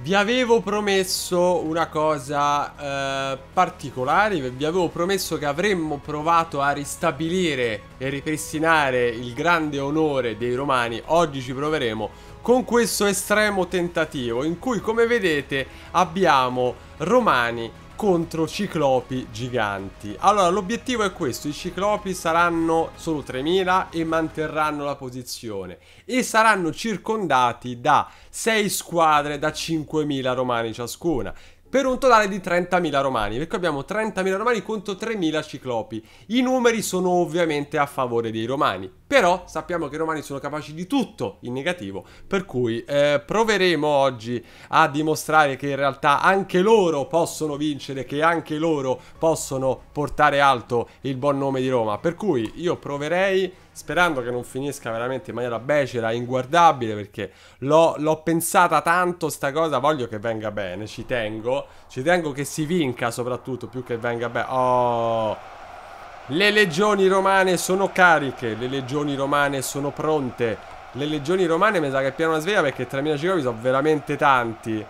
Vi avevo promesso una cosa eh, particolare, vi avevo promesso che avremmo provato a ristabilire e ripristinare il grande onore dei romani, oggi ci proveremo con questo estremo tentativo in cui come vedete abbiamo romani contro ciclopi giganti. Allora, l'obiettivo è questo, i ciclopi saranno solo 3000 e manterranno la posizione e saranno circondati da 6 squadre da 5000 romani ciascuna per un totale di 30.000 romani, perché abbiamo 30.000 romani contro 3.000 ciclopi. I numeri sono ovviamente a favore dei romani, però sappiamo che i romani sono capaci di tutto in negativo, per cui eh, proveremo oggi a dimostrare che in realtà anche loro possono vincere, che anche loro possono portare alto il buon nome di Roma, per cui io proverei sperando che non finisca veramente in maniera becera, inguardabile, perché l'ho pensata tanto sta cosa, voglio che venga bene, ci tengo, ci tengo che si vinca soprattutto, più che venga bene. Oh, le legioni romane sono cariche, le legioni romane sono pronte, le legioni romane mi sa che piano una sveglia perché 3.000 cicopi sono veramente tanti.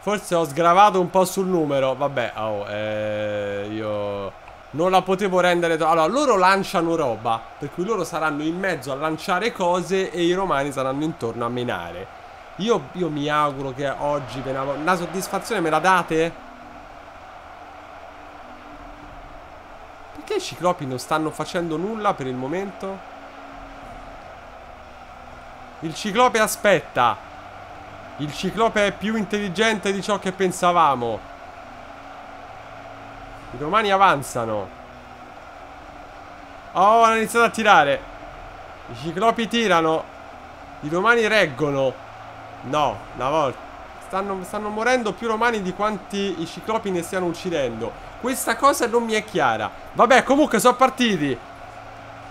Forse ho sgravato un po' sul numero, vabbè, oh, eh, io... Non la potevo rendere... Allora, loro lanciano roba, per cui loro saranno in mezzo a lanciare cose e i romani saranno intorno a menare. Io, io mi auguro che oggi una soddisfazione me la date? Perché i ciclopi non stanno facendo nulla per il momento? Il ciclope aspetta. Il ciclope è più intelligente di ciò che pensavamo. I romani avanzano. Oh, hanno iniziato a tirare. I ciclopi tirano. I romani reggono. No, una volta. Stanno, stanno morendo più romani di quanti i ciclopi ne stiano uccidendo. Questa cosa non mi è chiara. Vabbè, comunque sono partiti.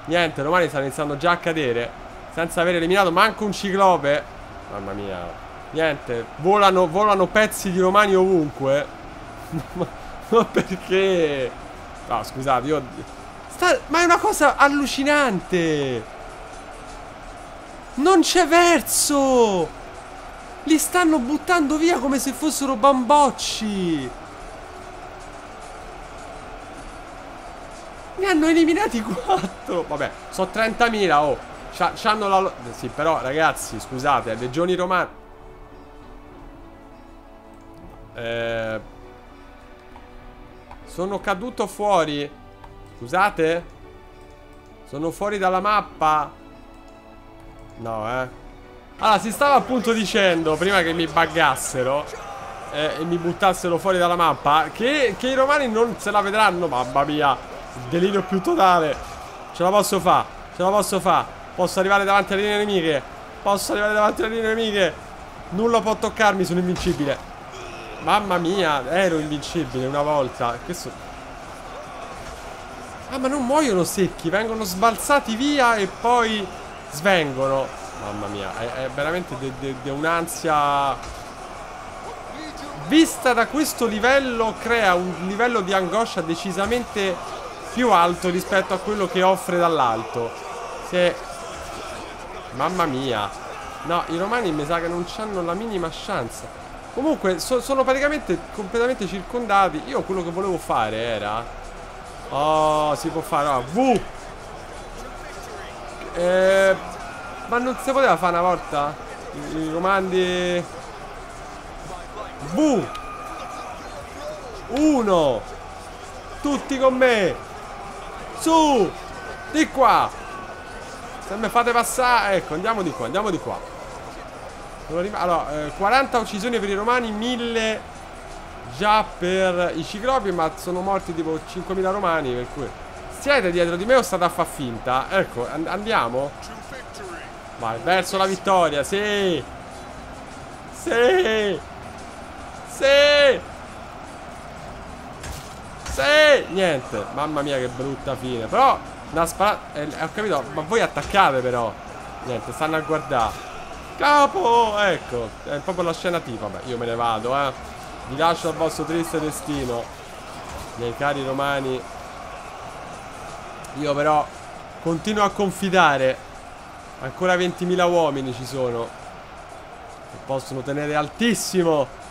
Niente, i romani stanno iniziando già a cadere. Senza aver eliminato manco un ciclope. Mamma mia. Niente, volano, volano pezzi di romani ovunque. Ma perché? No, scusate, io... Sta... Ma è una cosa allucinante! Non c'è verso! Li stanno buttando via come se fossero bambocci! Ne hanno eliminati 4! Vabbè, sono 30.000, oh! C'hanno la... Sì, però, ragazzi, scusate, legioni romane... Eh... Sono caduto fuori. Scusate? Sono fuori dalla mappa? No eh. Allora si stava appunto dicendo Prima che mi buggassero eh, E mi buttassero fuori dalla mappa che, che, i romani non se la vedranno. Mamma mia Delirio più totale. Ce la posso fare Ce la posso fare Posso arrivare davanti alle linee nemiche. Posso arrivare davanti alle linee nemiche. Nulla può toccarmi Sono invincibile Mamma mia, ero invincibile una volta. Questo... Ah, ma non muoiono secchi, vengono sbalzati via e poi svengono. Mamma mia, è, è veramente un'ansia... Vista da questo livello, crea un livello di angoscia decisamente più alto rispetto a quello che offre dall'alto. Se... Mamma mia. No, i romani mi sa che non hanno la minima chance. Comunque so, sono praticamente completamente circondati. Io quello che volevo fare era Oh si può fare no, V eh, Ma non si poteva fare una volta? I, i comandi. V Uno. Tutti con me. Su. Di qua. Se mi fate passare. Ecco andiamo di qua Andiamo di qua allora, eh, 40 uccisioni per i romani, 1000 già per i ciclopi, ma sono morti tipo 5.000 romani, per cui... Siete dietro di me o state a far finta? Ecco, and andiamo? Vai, verso la vittoria, sì! Sì! Sì! Sì! Niente, mamma mia che brutta fine. Però, una sparata... Eh, ho capito, ma voi attaccate però. Niente, stanno a guardare. Capo! Ecco, è proprio la scena tipo. Vabbè, io me ne vado, eh. Vi lascio al vostro triste destino. Miei cari romani. Io però continuo a confidare. Ancora 20.000 uomini ci sono. Che possono tenere altissimo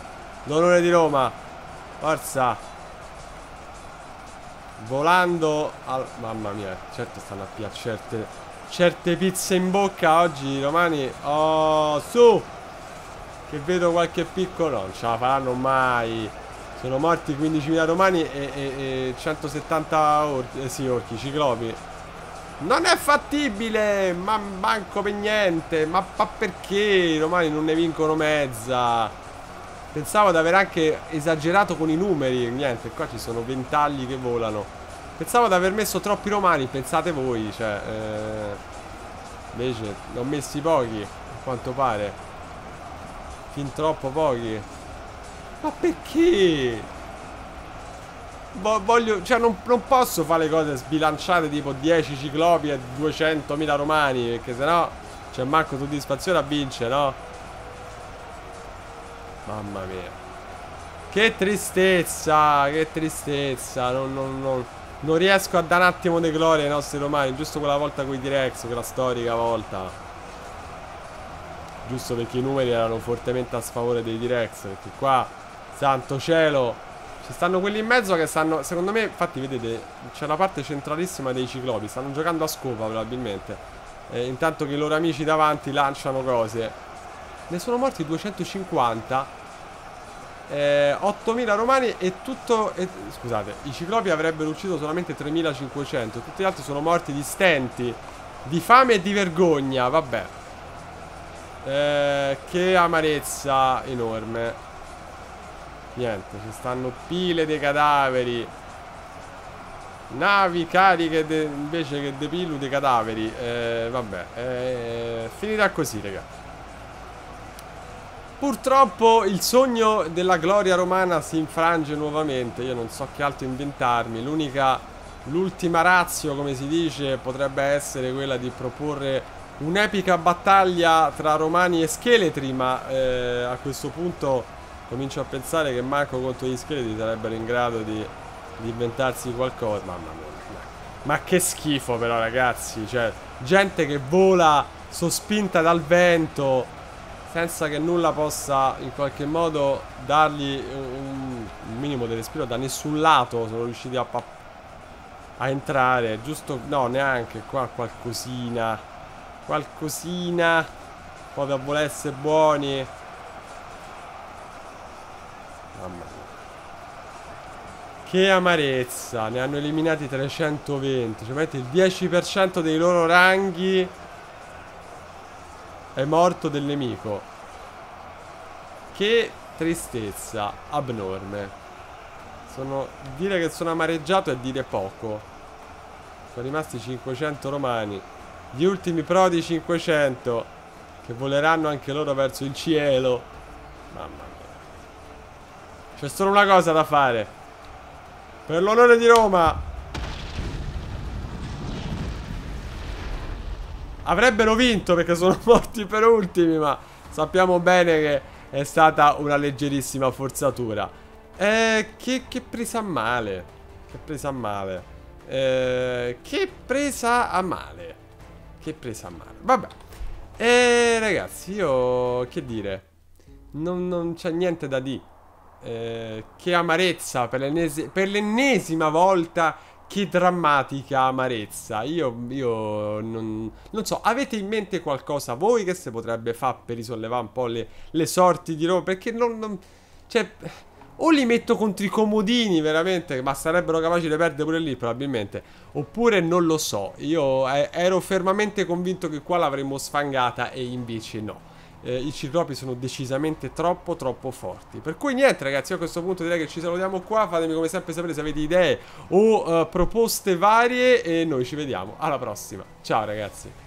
L'onore di Roma. Forza. Volando al... Mamma mia, certo stanno a più certe... Pizze in bocca oggi i romani... Oh, su! Che vedo qualche piccolo... Non ce la faranno mai. Sono morti 15.000 romani e, e, e 170 orchi, eh sì, orchi, ciclopi. Non è fattibile, ma manco per niente. Ma, ma perché i romani non ne vincono mezza? Pensavo di aver anche esagerato con i numeri. Niente, qua ci sono ventagli che volano. Pensavo di aver messo troppi romani, pensate voi. Cioè, eh... invece ne ho messi pochi, a quanto pare. Fin troppo pochi. Ma perché? voglio, cioè non, non, posso fare le cose sbilanciate tipo 10 ciclopi e 200.000 romani perché sennò c'è manco soddisfazione a vincere, no? Mamma mia. Che tristezza, che tristezza. Non, non, non, non riesco a dare un attimo di gloria ai nostri romani, giusto quella volta con i Direx, quella storica volta. Giusto perché i numeri erano fortemente a sfavore dei Direx, perché qua, santo cielo, ci stanno quelli in mezzo che stanno, secondo me, infatti vedete, c'è la parte centralissima dei ciclopi, stanno giocando a scopa probabilmente. Eh, intanto che i loro amici davanti lanciano cose. Ne sono morti 250. Eh, 8000 romani e tutto... E, scusate, i ciclopi avrebbero ucciso solamente 3500. Tutti gli altri sono morti di stenti, di fame e di vergogna, vabbè. Eh, che amarezza enorme. Niente, ci stanno pile di cadaveri. Navi cariche invece che dei pillu dei cadaveri. Eh, vabbè, eh, finirà così, raga. Purtroppo il sogno della gloria romana si infrange nuovamente. Io non so che altro inventarmi. L'unica, l'ultima razio, come si dice, potrebbe essere quella di proporre un'epica battaglia tra romani e scheletri. Ma eh, a questo punto comincio a pensare che manco contro gli scheletri sarebbero in grado di, di inventarsi qualcosa. Mamma mia. Ma che schifo però ragazzi. Cioè, gente che vola sospinta dal vento senza che nulla possa in qualche modo dargli un, un minimo di respiro da nessun lato. Sono riusciti a, a entrare. Giusto, no, neanche qua qualcosina. Qualcosina. Poi a voler buoni. Mamma mia. Che amarezza. Ne hanno eliminati 320. Cioè, il 10% dei loro ranghi è morto del nemico. Che tristezza abnorme. Sono, dire che sono amareggiato è dire poco. Sono rimasti 500 romani. Gli ultimi pro di 500 che voleranno anche loro verso il cielo. Mamma mia. C'è solo una cosa da fare. Per l'onore di Roma. Avrebbero vinto perché sono morti per ultimi, ma sappiamo bene che è stata una leggerissima forzatura. Eh, che, che presa a male. Che presa a male. Eh, che presa a male. Che presa a male. Vabbè. Eh, ragazzi, io... Che dire? Non, non c'è niente da dire. Eh, che amarezza per l'ennesima volta. Che drammatica amarezza. Io, io non, non, so, avete in mente qualcosa voi che si potrebbe fare per risollevare un po' le, le sorti di Roma? Perché non, non, Cioè, o li metto contro i comodini veramente, ma sarebbero capaci di perdere pure lì probabilmente. Oppure non lo so. Io eh, ero fermamente convinto che qua l'avremmo sfangata e invece no eh, i ciclopi sono decisamente troppo troppo forti. Per cui niente ragazzi, io a questo punto direi che ci salutiamo qua, fatemi come sempre sapere se avete idee o uh, proposte varie e noi ci vediamo alla prossima. Ciao ragazzi.